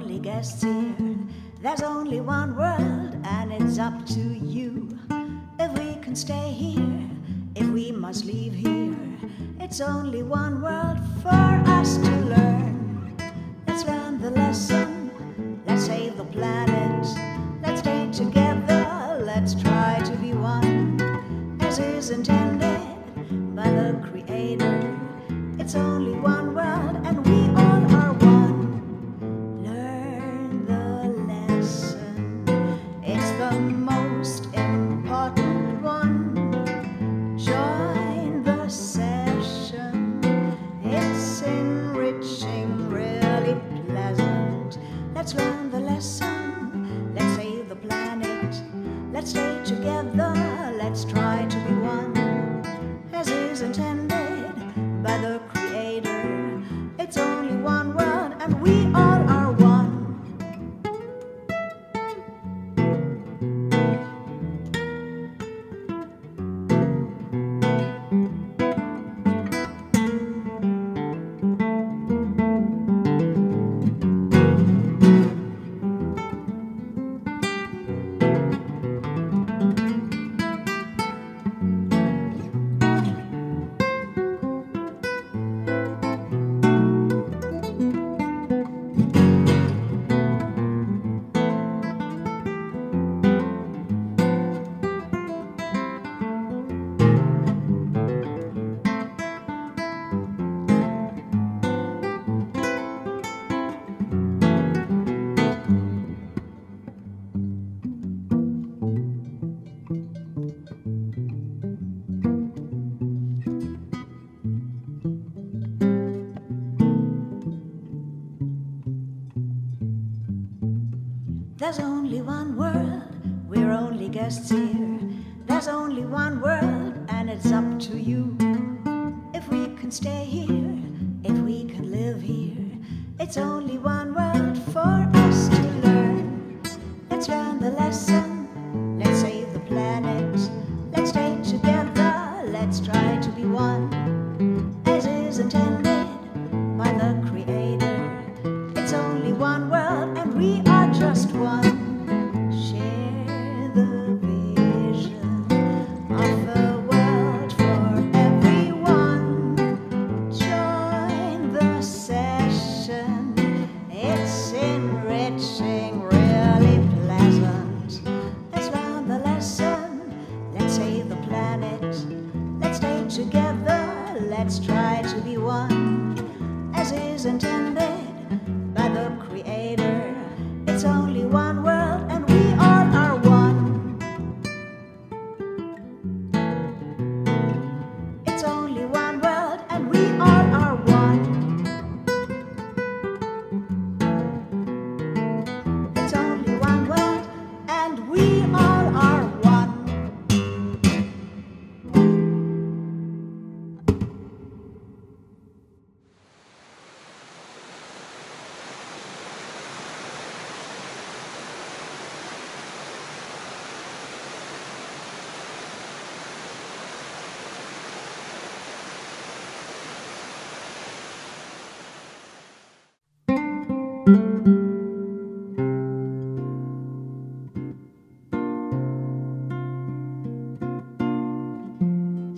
only guests here. There's only one world, and it's up to you. If we can stay here, if we must leave here, it's only one world for us to learn. Let's learn the lesson, let's save the planet, let's stay together, let's try to be one, as is intended by the Creator. It's only one There's only one world, we're only guests here. There's only one world, and it's up to you. If we can stay here, if we can live here, it's only one as is intended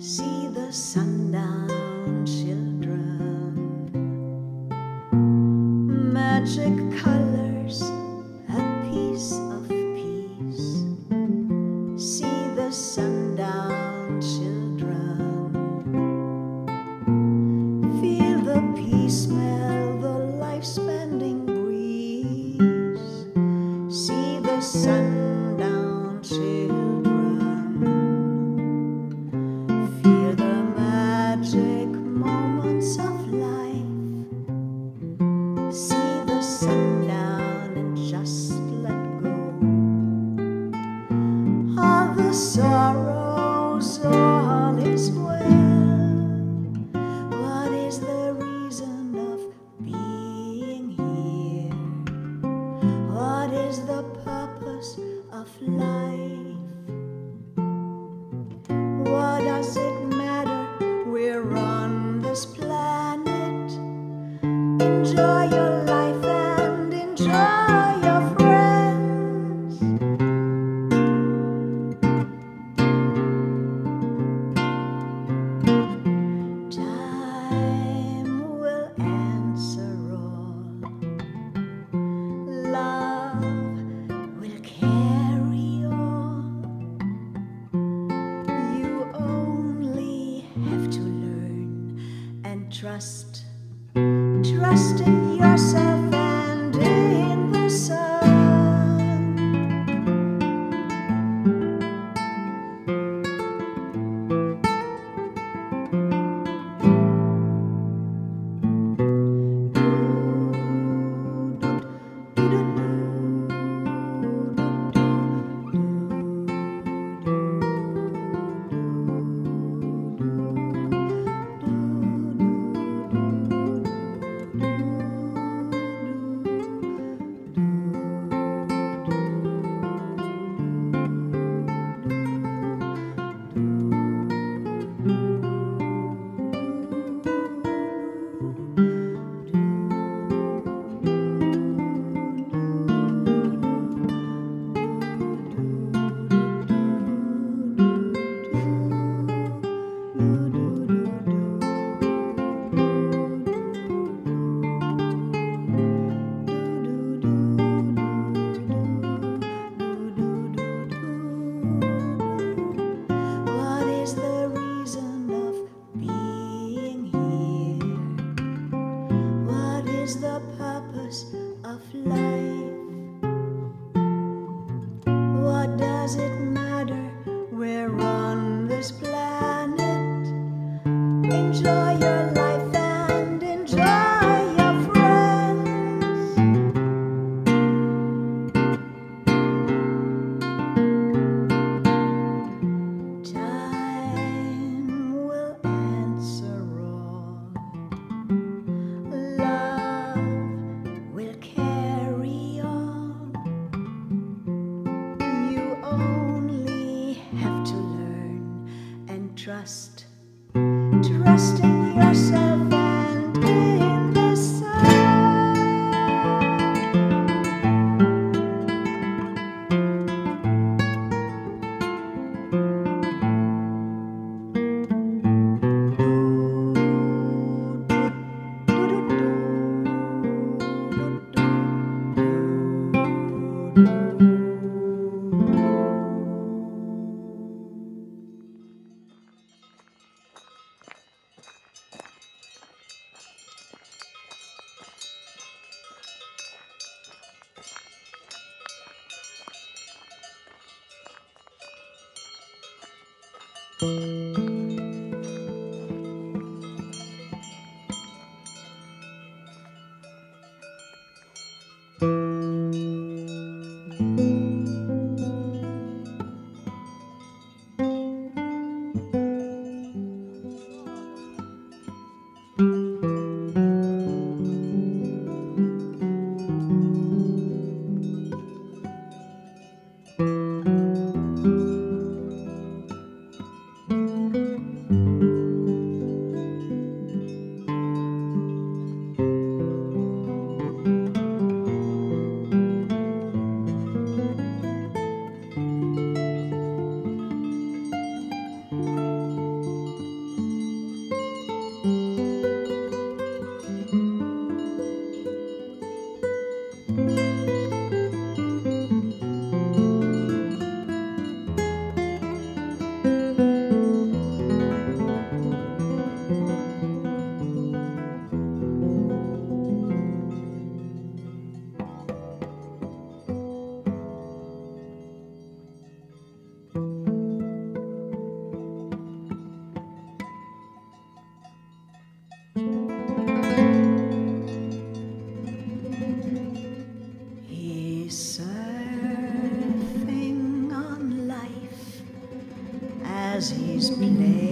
See the sundown is the purpose of life? surfing on life as he's playing.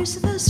Buffers the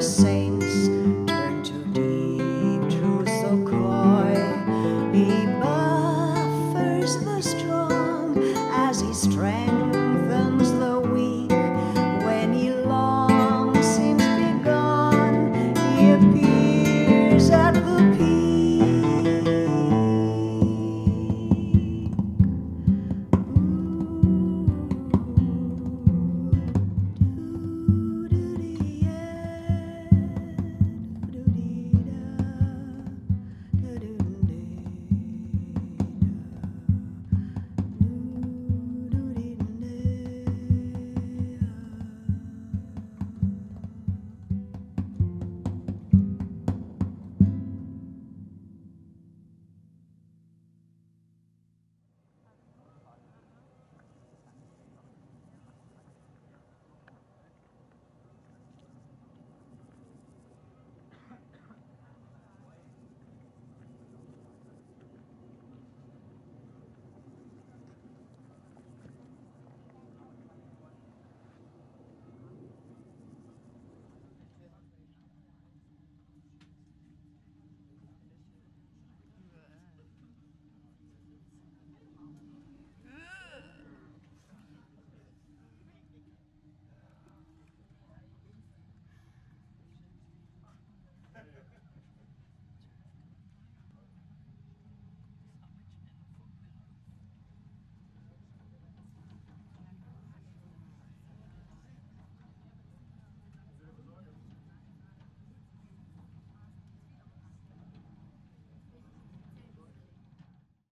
same.